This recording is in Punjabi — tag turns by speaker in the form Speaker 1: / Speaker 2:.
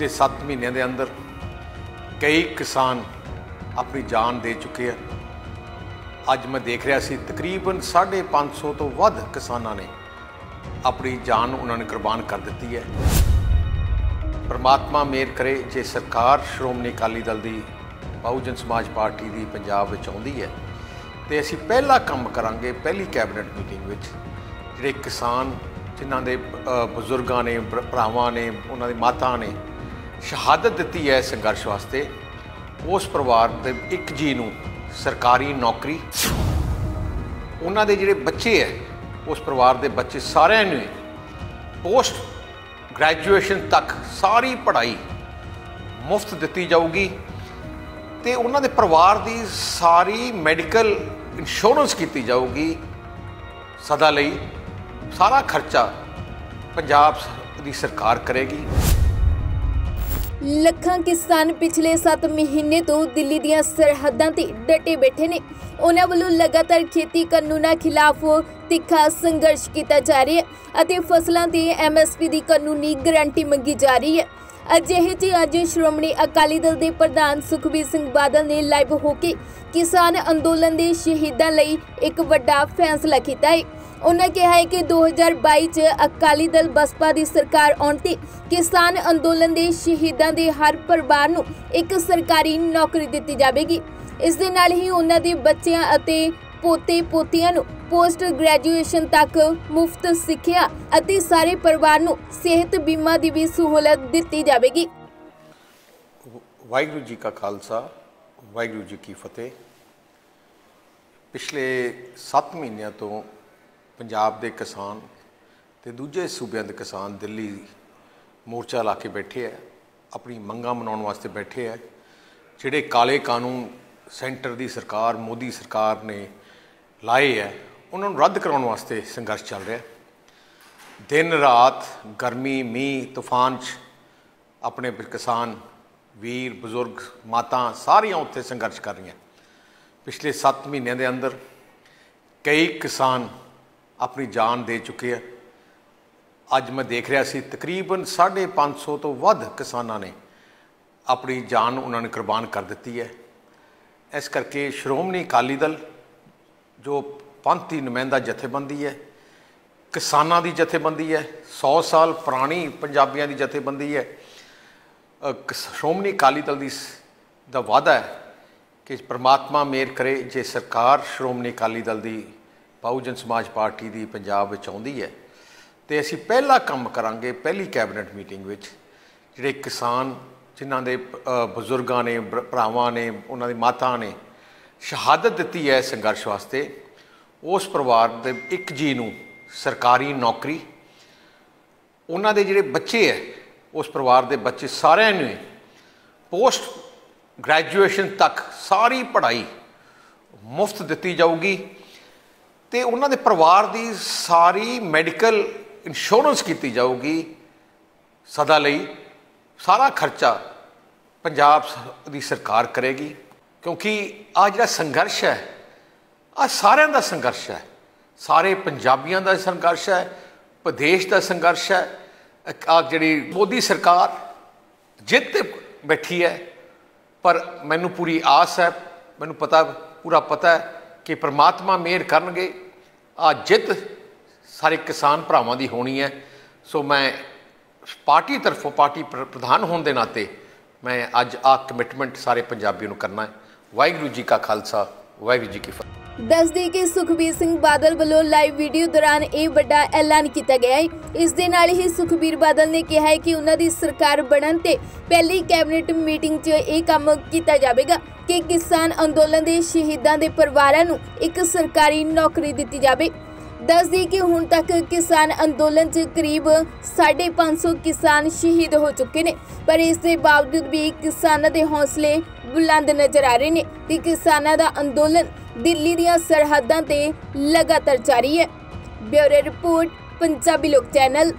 Speaker 1: ਪਿਛਲੇ 7 ਮਹੀਨਿਆਂ ਦੇ ਅੰਦਰ ਕਈ ਕਿਸਾਨ ਆਪਣੀ ਜਾਨ ਦੇ ਚੁੱਕੇ ਆ। ਅੱਜ ਮੈਂ ਦੇਖ ਰਿਹਾ ਸੀ, ਤਕਰੀਬਨ 550 ਤੋਂ ਵੱਧ ਕਿਸਾਨਾਂ ਨੇ ਆਪਣੀ ਜਾਨ ਉਹਨਾਂ ਨੇ ਕੁਰਬਾਨ ਕਰ ਦਿੱਤੀ ਹੈ। ਪਰਮਾਤਮਾ ਮੇਰ ਕਰੇ, ਜੇ ਸਰਕਾਰ ਸ਼੍ਰੋਮਣੀ ਅਕਾਲੀ ਦਲ ਦੀ, ਬਹੁਜਨ ਸਮਾਜ ਪਾਰਟੀ ਦੀ ਪੰਜਾਬ ਵਿੱਚ ਆਉਂਦੀ ਹੈ, ਤੇ ਅਸੀਂ ਪਹਿਲਾ ਕੰਮ ਕਰਾਂਗੇ ਪਹਿਲੀ ਕੈਬਨਿਟ ਮੀਟਿੰਗ ਵਿੱਚ, ਜਿਹੜੇ ਕਿਸਾਨ ਜਿਨ੍ਹਾਂ ਦੇ ਬਜ਼ੁਰਗਾਂ ਨੇ ਭਰਾਵਾਂ ਨੇ, ਉਹਨਾਂ ਦੀ ਮਾਤਾ ਨੇ ਸ਼ਹਾਦਤ ਦਿੱਤੀ ਹੈ ਸੰਘਰਸ਼ ਵਾਸਤੇ। ਉਸ ਪਰਿਵਾਰ ਦੇ ਇੱਕ ਜੀ ਨੂੰ ਸਰਕਾਰੀ ਨੌਕਰੀ। ਉਹਨਾਂ ਦੇ ਜਿਹੜੇ ਬੱਚੇ ਹੈ, ਉਸ ਪਰਿਵਾਰ ਦੇ ਬੱਚੇ ਸਾਰਿਆਂ ਨੇ ਪੋਸਟ ਗ੍ਰੈਜੂਏਸ਼ਨ ਤੱਕ ਸਾਰੀ ਪੜ੍ਹਾਈ ਮੁਫਤ ਦਿੱਤੀ ਜਾਊਗੀ। ਤੇ ਉਹਨਾਂ ਦੇ ਪਰਿਵਾਰ ਦੀ ਸਾਰੀ ਮੈਡੀਕਲ ਇੰਸ਼ੋਰੈਂਸ ਕੀਤੀ ਜਾਊਗੀ ਸਦਾ ਲਈ। ਸਾਰਾ ਖਰਚਾ ਪੰਜਾਬ ਦੀ ਸਰਕਾਰ ਕਰੇਗੀ।
Speaker 2: ਲੱਖਾਂ ਕਿਸਾਨ ਪਿਛਲੇ 7 ਮਹੀਨੇ ਤੋਂ ਦਿੱਲੀ ਦੀਆਂ ਸਰਹੱਦਾਂ ਤੇ ਡਟੇ ਬੈਠੇ ਨੇ। ਉਹਨਾਂ ਵੱਲੋਂ ਲਗਾਤਾਰ ਖੇਤੀ ਕਾਨੂੰਨਾਂ ਖਿਲਾਫ ਤਿੱਖਾ ਸੰਘਰਸ਼ ਕੀਤਾ ਜਾ ਰਿਹਾ ਹੈ ਅਤੇ ਫਸਲਾਂ ਤੇ ਐਮਐਸਪੀ ਦੀ ਕਾਨੂੰਨੀ ਗਾਰੰਟੀ ਮੰਗੀ ਜਾ ਰਹੀ ਹੈ। ਅਜਿਹੇ 'ਚ ਅੱਜ ਸ਼੍ਰੋਮਣੀ ਅਕਾਲੀ ਦਲ ਦੇ ਪ੍ਰਧਾਨ ਸੁਖਬੀਰ ਸਿੰਘ ਬਾਦਲ ਨੇ ਲਾਈਵ ਹੋ ਕੇ ਕਿਸਾਨ ਅੰਦੋਲਨ ਦੇ ਸ਼ਹੀਦਾਂ ਲਈ ਇੱਕ ਵੱਡਾ ਫੈਸਲਾ ਕੀਤਾ ਹੈ। ਉਹਨਾਂ ਕਿਹਾ ਹੈ ਕਿ 2022 ਚ ਅਕਾਲੀ ਦਲ ਬਸਪਾ ਦੀ ਸਰਕਾਰ ਆਉਣ ਤੇ ਕਿਸਾਨ ਅੰਦੋਲਨ ਦੇ ਸ਼ਹੀਦਾਂ ਦੇ ਹਰ ਪਰਿਵਾਰ ਨੂੰ ਇੱਕ ਸਰਕਾਰੀ ਨੌਕਰੀ ਦਿੱਤੀ ਜਾਵੇਗੀ। ਇਸ ਦੇ ਨਾਲ ਹੀ ਉਹਨਾਂ ਦੇ ਬੱਚਿਆਂ ਅਤੇ ਪੋਤੇ ਪੋਤੀਆਂ ਨੂੰ ਪੋਸਟ ਗ੍ਰੈਜੂਏਸ਼ਨ ਤੱਕ ਮੁਫਤ ਸਿੱਖਿਆ ਅਤੇ ਸਾਰੇ ਪਰਿਵਾਰ ਨੂੰ ਸਿਹਤ ਬੀਮਾ ਦੀ ਵੀ ਸਹੂਲਤ ਦਿੱਤੀ ਜਾਵੇਗੀ।
Speaker 1: ਵਾਹਿਗੁਰੂ ਜੀ ਕਾ ਖਾਲਸਾ, ਵਾਹਿਗੁਰੂ ਜੀ ਕੀ ਫਤਿਹ। ਪਿਛਲੇ 7 ਮਹੀਨਿਆਂ ਤੋਂ ਪੰਜਾਬ ਦੇ ਕਿਸਾਨ ਤੇ ਦੂਜੇ ਸੂਬਿਆਂ ਦੇ ਕਿਸਾਨ ਦਿੱਲੀ ਮੋਰਚਾ ਲਾ ਕੇ ਬੈਠੇ ਆ, ਆਪਣੀ ਮੰਗਾਂ ਮਨਾਉਣ ਵਾਸਤੇ ਬੈਠੇ ਆ, ਜਿਹੜੇ ਕਾਲੇ ਕਾਨੂੰਨ ਸੈਂਟਰ ਦੀ ਸਰਕਾਰ, ਮੋਦੀ ਸਰਕਾਰ ਨੇ ਲਾਏ ਆ, ਉਹਨਾਂ ਨੂੰ ਰੱਦ ਕਰਾਉਣ ਵਾਸਤੇ ਸੰਘਰਸ਼ ਚੱਲ ਰਿਹਾ। ਦਿਨ ਰਾਤ ਗਰਮੀ, ਮੀਂਹ, ਤੂਫਾਨ 'ਚ ਆਪਣੇ ਕਿਸਾਨ, ਵੀਰ, ਬਜ਼ੁਰਗ, ਮਾਤਾ ਸਾਰੀਆਂ ਉੱਥੇ ਸੰਘਰਸ਼ ਕਰ ਰਹੀਆਂ। ਪਿਛਲੇ 7 ਮਹੀਨਿਆਂ ਦੇ ਅੰਦਰ ਕਈ ਕਿਸਾਨ ਆਪਣੀ ਜਾਨ ਦੇ ਚੁੱਕੇ ਆ। ਅੱਜ ਮੈਂ ਦੇਖ ਰਿਹਾ ਸੀ, ਤਕਰੀਬਨ 550 ਤੋਂ ਵੱਧ ਕਿਸਾਨਾਂ ਨੇ ਆਪਣੀ ਜਾਨ ਉਹਨਾਂ ਨੇ ਕੁਰਬਾਨ ਕਰ ਦਿੱਤੀ ਹੈ। ਇਸ ਕਰਕੇ ਸ਼੍ਰੋਮਣੀ ਅਕਾਲੀ ਦਲ, ਜੋ ਪੰਥੀ ਨੁਮਾਇੰਦਾ ਜਥੇਬੰਦੀ ਹੈ, ਕਿਸਾਨਾਂ ਦੀ ਜਥੇਬੰਦੀ ਹੈ 100 ਸਾਲ ਪੁਰਾਣੀ ਪੰਜਾਬੀਆਂ ਦੀ ਜਥੇਬੰਦੀ ਹੈ ਸ਼੍ਰੋਮਣੀ ਅਕਾਲੀ ਦਲ ਦੀ ਸ- ਦਾ ਵਾਅਦਾ ਹੈ ਕਿ ਪ੍ਰਮਾਤਮਾ ਮੇਰ ਕਰੇ ਜੇ ਸਰਕਾਰ ਸ਼੍ਰੋਮਣੀ ਅਕਾਲੀ ਦਲ ਦੀ ਬਹੁਜਨ ਸਮਾਜ ਪਾਰਟੀ ਦੀ ਪੰਜਾਬ ਵਿੱਚ ਆਉਂਦੀ ਹੈ। ਤੇ ਅਸੀਂ ਪਹਿਲਾ ਕੰਮ ਕਰਾਂਗੇ ਪਹਿਲੀ ਕੈਬਨਿਟ ਮੀਟਿੰਗ ਵਿੱਚ, ਜਿਹੜੇ ਕਿਸਾਨ ਜਿਨ੍ਹਾਂ ਦੇ ਬਜ਼ੁਰਗਾਂ ਨੇ ਭਰਾਵਾਂ ਨੇ, ਉਹਨਾਂ ਦੀ ਮਾਤਾ ਨੇ ਸ਼ਹਾਦਤ ਦਿੱਤੀ ਹੈ ਸੰਘਰਸ਼ ਵਾਸਤੇ, ਉਸ ਪਰਿਵਾਰ ਦੇ ਇੱਕ ਜੀ ਨੂੰ ਸਰਕਾਰੀ ਨੌਕਰੀ, ਉਹਨਾਂ ਦੇ ਜਿਹੜੇ ਬੱਚੇ ਹੈ, ਉਸ ਪਰਿਵਾਰ ਦੇ ਬੱਚੇ ਸਾਰਿਆਂ ਨੂੰ ਪੋਸਟ ਗ੍ਰੈਜੂਏਸ਼ਨ ਤੱਕ ਸਾਰੀ ਪੜ੍ਹਾਈ ਮੁਫਤ ਦਿੱਤੀ ਜਾਊਗੀ। ਤੇ ਉਹਨਾਂ ਦੇ ਪਰਿਵਾਰ ਦੀ ਸਾਰੀ ਮੈਡੀਕਲ ਇੰਸ਼ੋਰੈਂਸ ਕੀਤੀ ਜਾਊਗੀ ਸਦਾ ਲਈ। ਸਾਰਾ ਖਰਚਾ ਪੰਜਾਬ ਸ- ਦੀ ਸਰਕਾਰ ਕਰੇਗੀ, ਕਿਉਂਕਿ ਆ ਜਿਹੜਾ ਸੰਘਰਸ਼ ਹੈ ਆ ਸਾਰਿਆਂ ਦਾ ਸੰਘਰਸ਼ ਹੈ। ਸਾਰੇ ਪੰਜਾਬੀਆਂ ਦਾ ਸੰਘਰਸ਼ ਹੈ, ਪ੍ਰਦੇਸ਼ ਦਾ ਸੰਘਰਸ਼ ਹੈ ਆ ਜਿਹੜੀ ਮੋਦੀ ਸਰਕਾਰ ਜਿੱਤ ਤੇ ਬੈਠੀ ਹੈ, ਪਰ ਮੈਨੂੰ ਪੂਰੀ ਆਸ ਹੈ, ਮੈਨੂੰ ਪਤਾ, ਪੂਰਾ ਪਤਾ ਹੈ ਕਿ ਪ੍ਰਮਾਤਮਾ ਮਿਹਰ ਕਰਨਗੇ। ਆ ਜਿੱਤ ਸਾਰੇ ਕਿਸਾਨ ਭਰਾਵਾਂ ਦੀ ਹੋਣੀ ਹੈ। ਸੋ ਮੈਂ ਪਾਰਟੀ ਤਰਫੋਂ ਪਾਰਟੀ ਪ੍ਰਧਾਨ ਹੋਣ ਦੇ ਨਾਤੇ ਮੈਂ ਅੱਜ ਆ ਕਮਿਟਮੈਂਟ ਸਾਰੇ ਪੰਜਾਬੀਆਂ ਨੂੰ ਕਰਨਾ ਹੈ। ਵਾਹਿਗੁਰੂ ਜੀ ਕਾ ਖਾਲਸਾ, ਵਾਹਿਗੁਰੂ ਜੀ ਕੀ ਫਤਿਹ।
Speaker 2: ਦੱਸਦੇ ਕਿ ਸੁਖਬੀਰ ਸਿੰਘ ਬਾਦਲ ਵੱਲੋਂ ਲਾਈਵ ਵੀਡੀਓ ਦੌਰਾਨ ਇਹ ਵੱਡਾ ਐਲਾਨ ਕੀਤਾ ਗਿਆ ਹੈ। ਇਸ ਦੇ ਨਾਲ ਹੀ ਸੁਖਬੀਰ ਬਾਦਲ ਨੇ ਕਿਹਾ ਹੈ ਕਿ ਉਹਨਾਂ ਦੀ ਸਰਕਾਰ ਬਣਨ ਤੇ ਪਹਿਲੀ ਕੈਬਨਿਟ ਮੀਟਿੰਗ 'ਚ ਇਹ ਕੰਮ ਕੀਤਾ ਜਾਵੇਗਾ। ਕਿ ਕਿਸਾਨ ਅੰਦੋਲਨ ਦੇ ਸ਼ਹੀਦਾਂ ਦੇ ਪਰਿਵਾਰਾਂ ਨੂੰ ਇੱਕ ਸਰਕਾਰੀ ਨੌਕਰੀ ਦਿੱਤੀ ਜਾਵੇ। ਦੱਸਦੀ ਕਿ ਹੁਣ ਤੱਕ ਕਿਸਾਨ ਅੰਦੋਲਨ 'ਚ ਕਰੀਬ 550 ਕਿਸਾਨ ਸ਼ਹੀਦ ਹੋ ਚੁੱਕੇ ਨੇ। ਪਰ ਇਸ ਦੇ ਬਾਵਜੂਦ ਵੀ ਕਿਸਾਨਾਂ ਦੇ ਹੌਸਲੇ ਬੁਲੰਦ ਨਜ਼ਰ ਆ ਰਹੇ ਨੇ ਤੇ ਕਿਸਾਨਾਂ ਦਾ ਅੰਦੋਲਨ ਦਿੱਲੀ ਦੀਆਂ ਸਰਹੱਦਾਂ ਤੇ ਲਗਾਤਾਰ ਜਾਰੀ ਹੈ। ਬਿਊਰੋ ਰਿਪੋਰਟ, ਪੰਜਾਬੀ ਲੋਕ ਚੈਨਲ।